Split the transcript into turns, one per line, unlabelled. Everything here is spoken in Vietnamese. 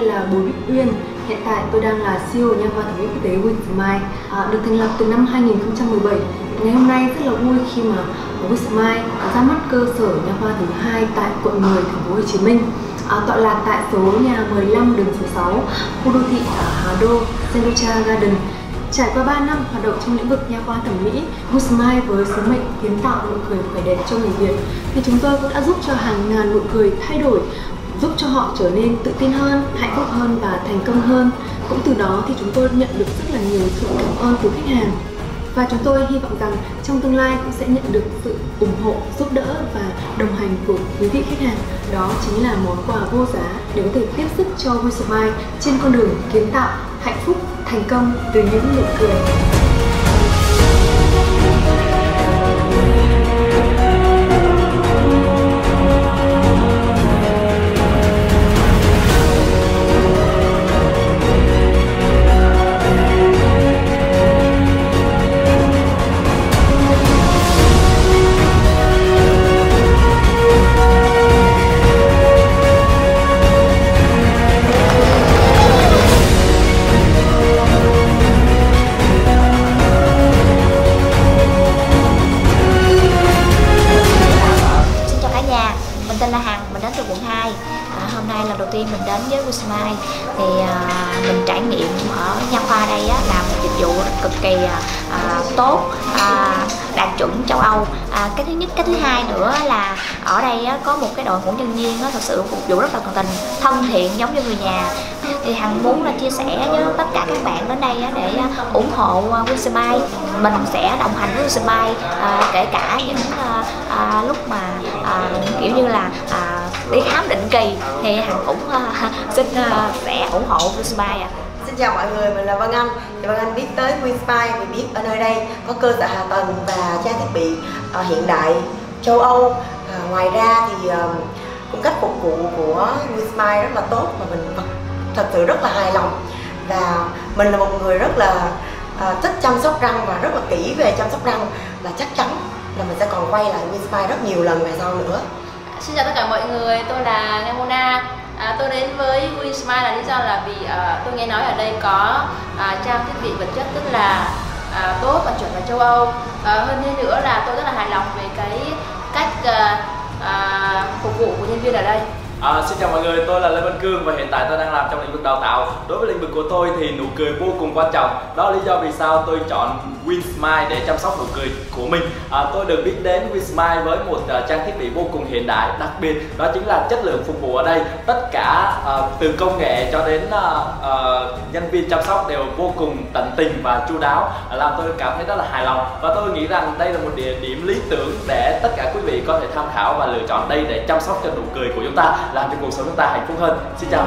là Bùi Bích Uyên. Hiện tại tôi đang là CEO nha khoa thẩm mỹ quốc tế WinSmile à, được thành lập từ năm 2017. Ngày hôm nay rất là vui khi mà WinSmile ra mắt cơ sở nha khoa thứ hai tại quận 10 thành phố Hồ Chí Minh. À, tọa lạc tại số nhà 15 đường số 6, khu đô thị ở Hà Đô, Sendocha Garden. Trải qua 3 năm hoạt động trong lĩnh vực nha khoa thẩm mỹ, WinSmile với sứ mệnh kiến tạo nụ cười khỏe đẹp cho người Việt thì chúng tôi cũng đã giúp cho hàng ngàn nụ cười thay đổi giúp cho họ trở nên tự tin hơn, hạnh phúc hơn và thành công hơn. Cũng từ đó thì chúng tôi nhận được rất là nhiều sự cảm ơn từ khách hàng. Và chúng tôi hy vọng rằng trong tương lai cũng sẽ nhận được sự ủng hộ, giúp đỡ và đồng hành của quý vị khách hàng. Đó chính là món quà vô giá để có thể tiếp sức cho WeSmile trên con đường kiến tạo hạnh phúc, thành công từ những nụ cười.
Mình tên là Hằng, mình đến từ quận 2 à, Hôm nay lần đầu tiên mình đến với Wismile Thì à, mình trải nghiệm ở nha khoa đây á, là một vụ cực kỳ à, à, tốt à, đạt chuẩn châu Âu à, Cái thứ nhất, cái thứ hai nữa là ở đây á, có một cái đội ngũ nhân viên á, thật sự phục vụ rất là tận tình Thân thiện giống như người nhà thì Hằng muốn là chia sẻ với tất cả các bạn đến đây để à, ủng hộ à, Wismile mình sẽ đồng hành với Wismile à, kể cả những à, à, lúc mà à, kiểu như là à, đi khám định kỳ thì Hằng cũng à, xin à, sẽ ủng hộ Wismile ạ. À.
Xin chào mọi người, mình là Vân Anh. Thì Vân Anh biết tới Winspire vì biết ở nơi đây có cơ sở hạ tầng và trang thiết bị uh, hiện đại châu Âu. Uh, ngoài ra thì uh, cung cách phục vụ của Winspire rất là tốt và mình thật sự rất là hài lòng. Và mình là một người rất là uh, thích chăm sóc răng và rất là kỹ về chăm sóc răng và chắc chắn là mình sẽ còn quay lại Winspire rất nhiều lần về sau nữa.
Xin chào tất cả mọi người, tôi là Nemona à, Tôi đến với WinSmile là lý do là vì à, tôi nghe nói ở đây có à, trang thiết bị vật chất rất là à, tốt và chuẩn vào châu Âu. À, Hơn thế nữa là tôi rất là hài lòng về cái cách à, à, phục vụ của nhân viên ở đây.
À, xin chào mọi người, tôi là Lê Văn Cương và hiện tại tôi đang làm trong lĩnh vực đào tạo. Đối với lĩnh vực của tôi thì nụ cười vô cùng quan trọng. Đó là lý do vì sao tôi chọn WinSmile để chăm sóc nụ cười của mình. À, tôi được biết đến WinSmile với một uh, trang thiết bị vô cùng hiện đại, đặc biệt đó chính là chất lượng phục vụ ở đây. Tất cả uh, từ công nghệ cho đến uh, uh, nhân viên chăm sóc đều vô cùng tận tình và chu đáo, làm tôi cảm thấy rất là hài lòng. Và tôi nghĩ rằng đây là một địa điểm lý tưởng để tất cả vị có thể tham khảo và lựa chọn đây để chăm sóc cho nụ cười của chúng ta, làm cho cuộc sống chúng ta hạnh phúc hơn. Xin chào.